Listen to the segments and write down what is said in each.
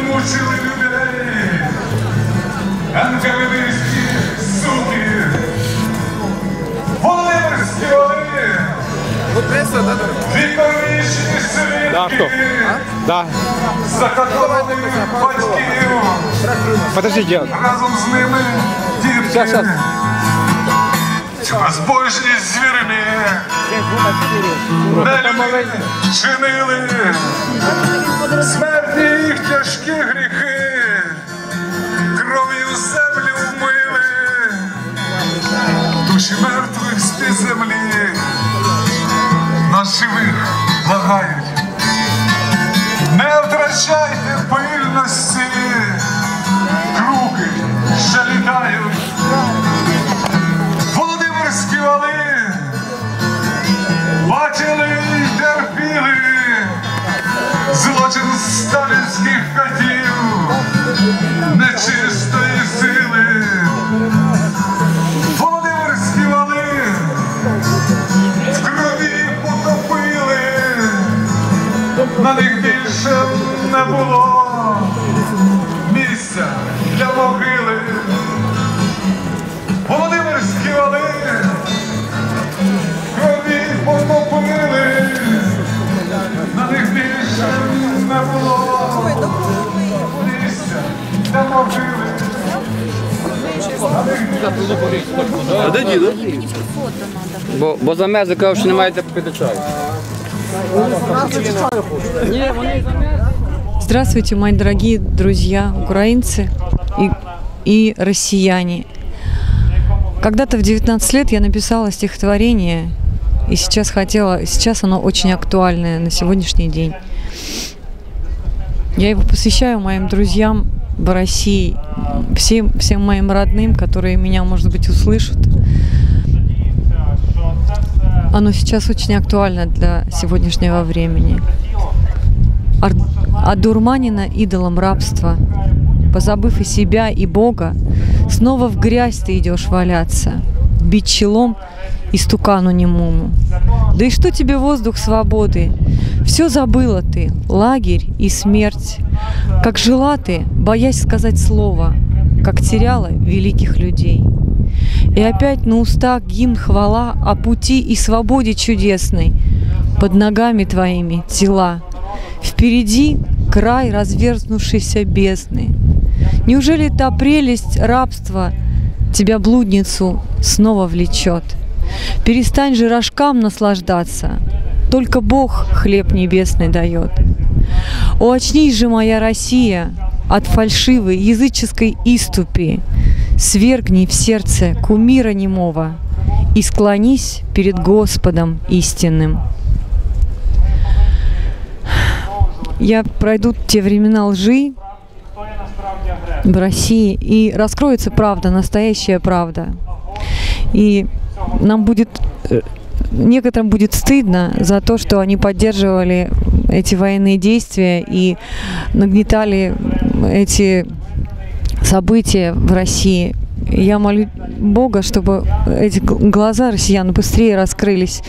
мучили людей, ангелинські суки, Володимирські оли, віковічні Да, хто? свідки, Да. закатованих батьків, Подожди, дед. разом з ними дітки. Щас, щас. Безбожні звірини, Де люди чинили. Смертні їх тяжкі гріхи, кров'ю землю вмили, душі мертвих з під землі, на живих благають. На них більше не було місця для могили. Володимирські вали крові потопили, на них більше не було місця для могили. А де діду? Бо, бо замерзли, казав, що не маєте пити чаю. Здравствуйте, мои дорогие друзья, украинцы и, и россияне. Когда-то в 19 лет я написала стихотворение, и сейчас хотела, сейчас оно очень актуальное на сегодняшний день. Я его посвящаю моим друзьям в России, всем, всем моим родным, которые меня, может быть, услышат. Оно сейчас очень актуально для сегодняшнего времени. Ар- Одурманена идолом рабства, позабыв и себя, и Бога, снова в грязь ты идешь валяться, бить челом и стукану немому. Да и что тебе воздух свободы? Все забыла ты, лагерь и смерть. Как жила ты, боясь сказать слово, как теряла великих людей. И опять на устах гимн хвала о пути и свободе чудесной. Под ногами твоими тела. Впереди край разверзнувшейся бездны. Неужели та прелесть рабства тебя, блудницу, снова влечет? Перестань же рожкам наслаждаться, только Бог хлеб небесный дает. О, очнись же, моя Россия, от фальшивой языческой иступи, свергни в сердце кумира немого и склонись перед Господом истинным. Я пройду те времена лжи в России, и раскроется правда, настоящая правда. И нам будет э, некоторым будет стыдно за то, что они поддерживали эти военные действия и нагнетали эти события в России. Я молю Бога, чтобы эти глаза россиян быстрее раскрылись,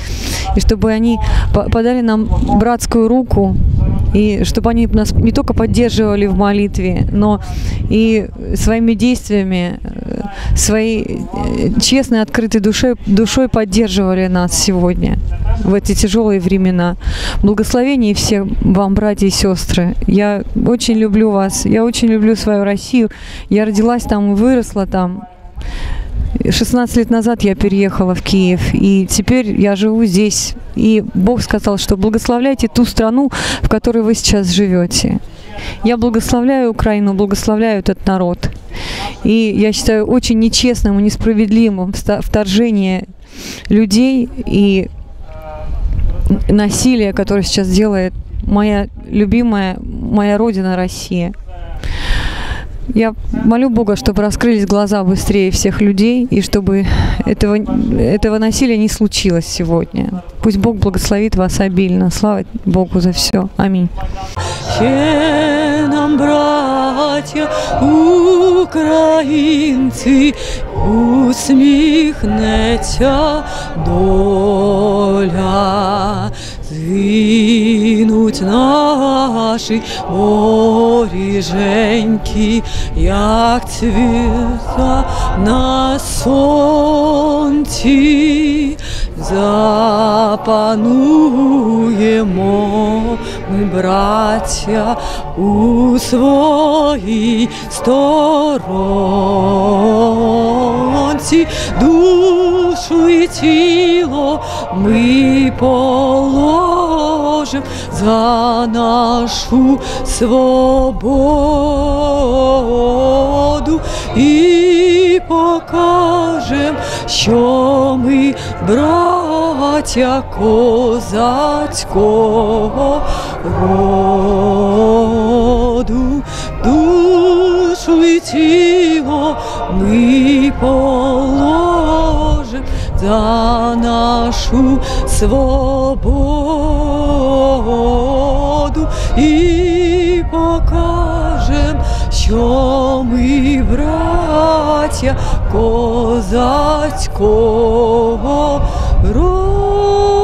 и чтобы они по- подали нам братскую руку, и чтобы они нас не только поддерживали в молитве, но и своими действиями, э, своей э, честной, открытой душой, душой поддерживали нас сегодня, в эти тяжелые времена. Благословений всем вам, братья и сестры. Я очень люблю вас, я очень люблю свою Россию. Я родилась там и выросла там. 16 лет назад я переехала в Киев, и теперь я живу здесь. И Бог сказал, что благословляйте ту страну, в которой вы сейчас живете. Я благословляю Украину, благословляю этот народ. И я считаю очень нечестным и несправедливым вторжение людей и насилие, которое сейчас делает моя любимая, моя родина Россия. Я молю Бога, чтобы раскрылись глаза быстрее всех людей, и чтобы этого, этого насилия не случилось сегодня. Пусть Бог благословит вас обильно. Слава Богу за все. Аминь. Браття, українці, усміхнеться доля. Згинуть наші морі свіженькі, як цвіта на сонці. Запануємо ми, браття, у своїй сторонці, душу і тіло ми положим за нашу свободу і покажем, що ми браття козацького роду, душу і тіло ми положим за нашу свободу і покажем, що ми браття козацького роду. Ooh.